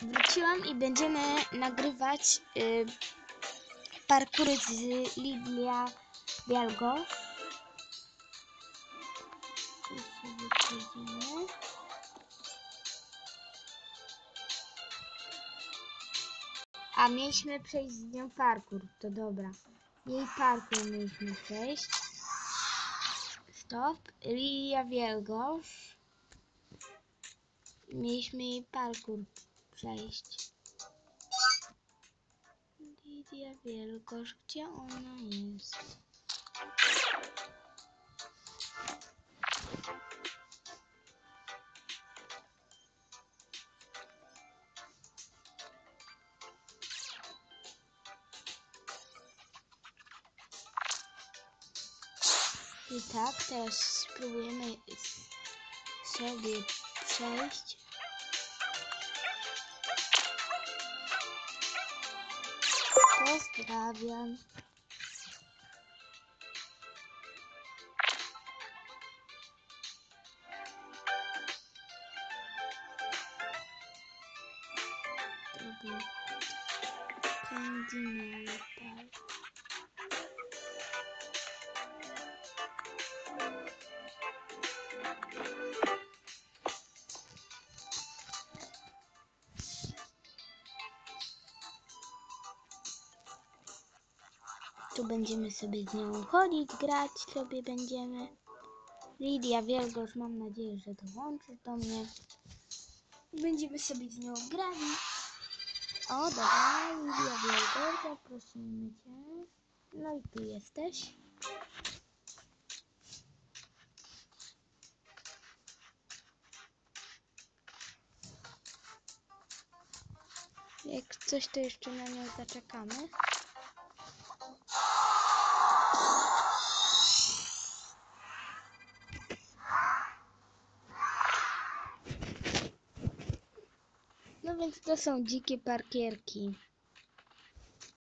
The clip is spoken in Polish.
Wróciłam i będziemy nagrywać y, parkour z Lidlia Bialgo. A mieliśmy przejść z nią parkour, to dobra. Jej parkour mieliśmy przejść. Stop. Lilia Wielgosz. Mieliśmy jej parkour przejść. Lidia Wielgosz, gdzie ona jest? I tak, teraz spróbujemy sobie przejść. Sestir abi yani. Kendine yeter. Będziemy sobie z nią chodzić, grać sobie będziemy. Lidia Wielgosz, mam nadzieję, że dołączysz do mnie. Będziemy sobie z nią grali. O, dobra, Lidia Wielgosz, zaprosimy Cię. No i tu jesteś. Jak coś, to jeszcze na nią zaczekamy. Nova estação de que parque aqui.